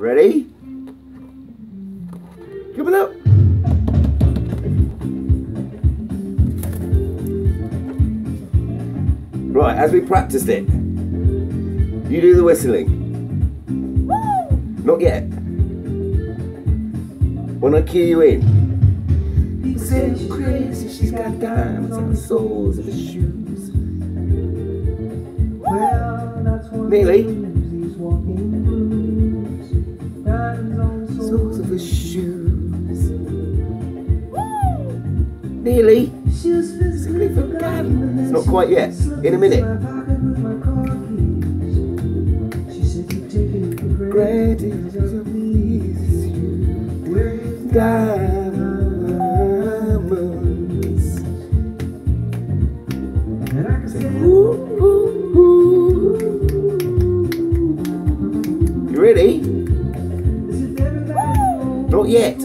Ready? Coming up. Right, as we practiced it, you do the whistling. Not yet. When I cue you in. She's crazy, she's got diamonds on the soles of his shoes. Nearly. Nearly. Simply forgotten. Not quite yet. In a minute. Diamonds. Ooh, ooh, ooh. You ready? Not yet.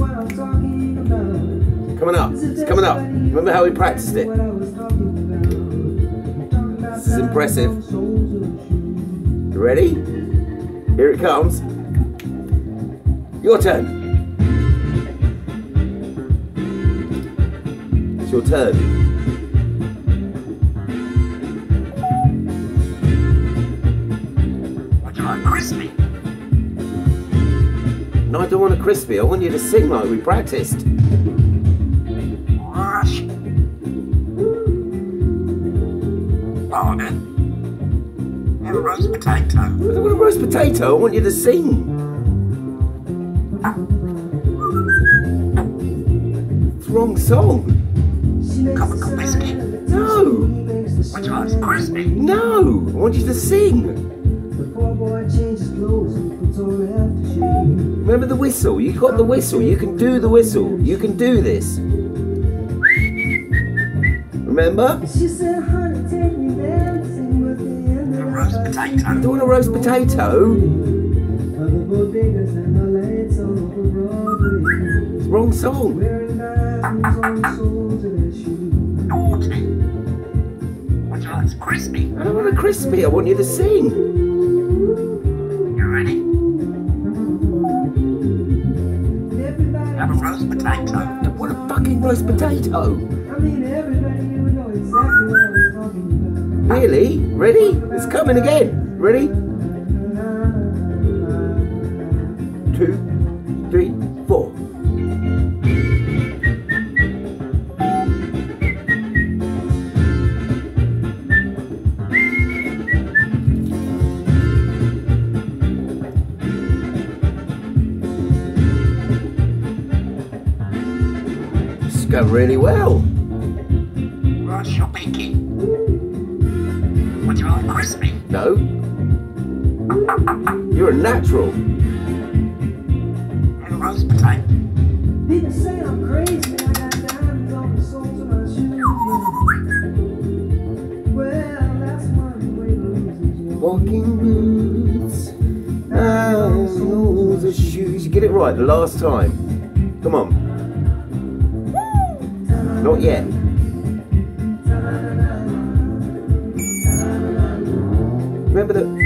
Coming up. It's coming up. Remember how we practiced it? This is impressive. You ready? Here it comes. Your turn. It's your turn. Would you like crispy? No, I don't want a crispy. I want you to sing like we practiced. Pardon. Have a roast potato. I don't want a roast potato. I want you to sing. It's the wrong song. Comical biscuit. No. Would you like crispy? No. I want you to sing. Remember the whistle? You got the whistle. You can do the whistle. You can do this. Remember? You potato. don't want a roast potato. It's wrong song. Naughty. You like crispy? I don't want a crispy. I want you to sing. You ready? Have a roast potato. What a fucking roast potato! I want a fucking roast potato. Really? Ready? It's coming again. Ready? Two, three, four. It's going really well. Rush your pinky. No. You're a natural. Have a roast potato. People say I'm crazy, I got diamonds on the soles of my shoes. Well, that's one way to lose these Walking boots, soles of shoes. You get it right the last time. Come on. Not yet. Remember.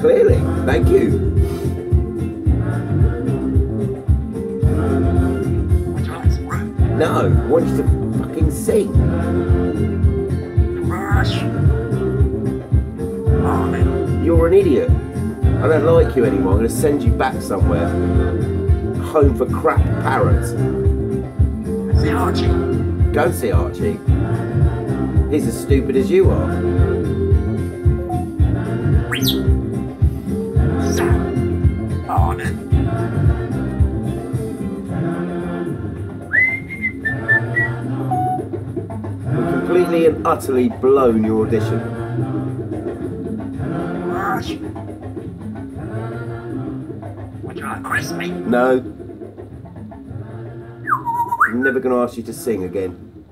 Clearly. Thank you. No. I want you to fucking sing. You're an idiot. I don't like you anymore. I'm going to send you back somewhere. Home for crap parrots. Archie. Go and see Archie. He's as stupid as you are. Pardon. We've completely and utterly blown your audition. Would you like crispy? No. I'm never going to ask you to sing again.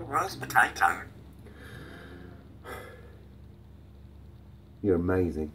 Roast potato. You're amazing.